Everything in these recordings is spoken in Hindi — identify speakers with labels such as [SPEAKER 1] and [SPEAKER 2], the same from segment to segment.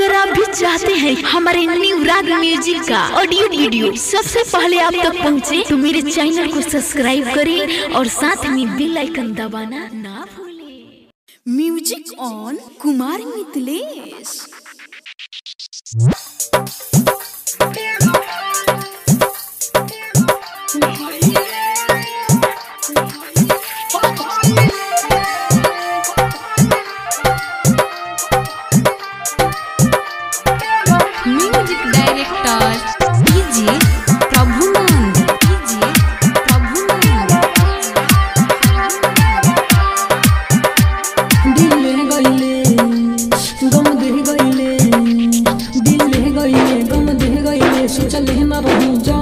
[SPEAKER 1] अगर आप भी चाहते हैं हमारे न्यू राग म्यूजिक का ऑडियो वीडियो सबसे पहले आप तक पहुँचे तो मेरे चैनल को सब्सक्राइब करें और साथ में बेल आइकन दबाना ना भूले music on Kumar Mitlesh director PJ Prabhunand PJ Prabhunand दिल ले गईले गम दे गईले दिल ले गईले गम दे गईले सोचले मारू जा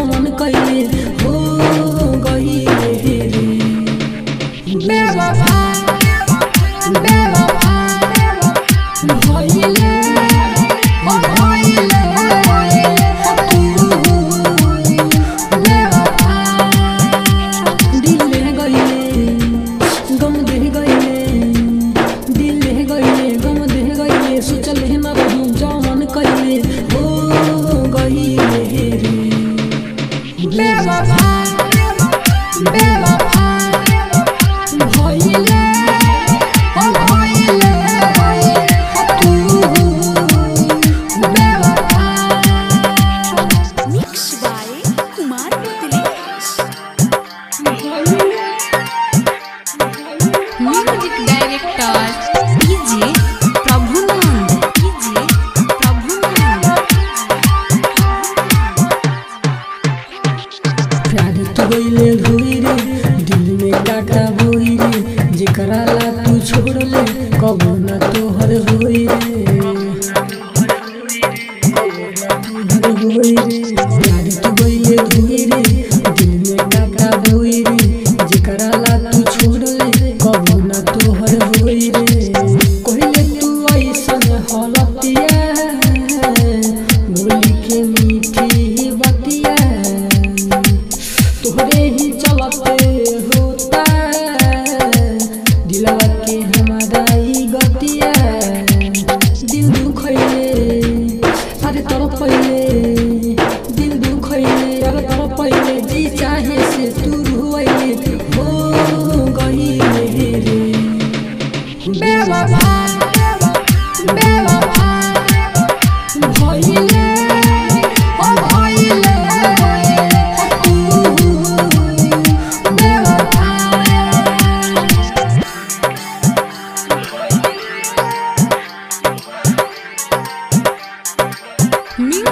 [SPEAKER 1] বই রে যেকরা লা তু ছোড়লে কবো না তোহর হই রে কবো না তোহর হই রে আর তু ধুই রে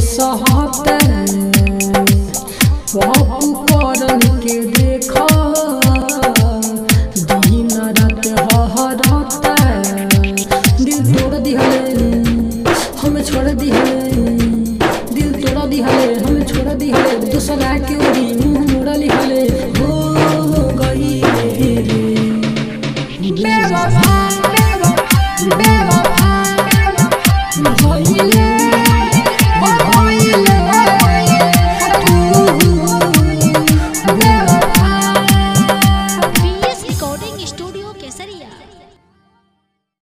[SPEAKER 1] सहत बापू करन हमें छोड़ दिहले दिल तोड़ दिहले हमें छोड़ दिहले दूसरा के उड़ी मुंह मोड़ा हो गई